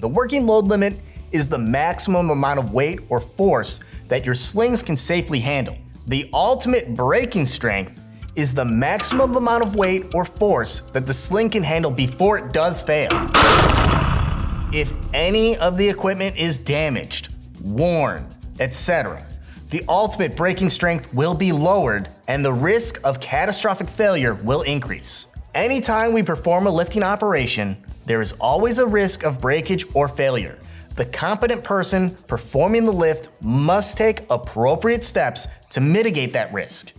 The working load limit is the maximum amount of weight or force that your slings can safely handle. The ultimate breaking strength is the maximum amount of weight or force that the sling can handle before it does fail. If any of the equipment is damaged, worn, etc., the ultimate breaking strength will be lowered and the risk of catastrophic failure will increase. Anytime we perform a lifting operation, there is always a risk of breakage or failure. The competent person performing the lift must take appropriate steps to mitigate that risk.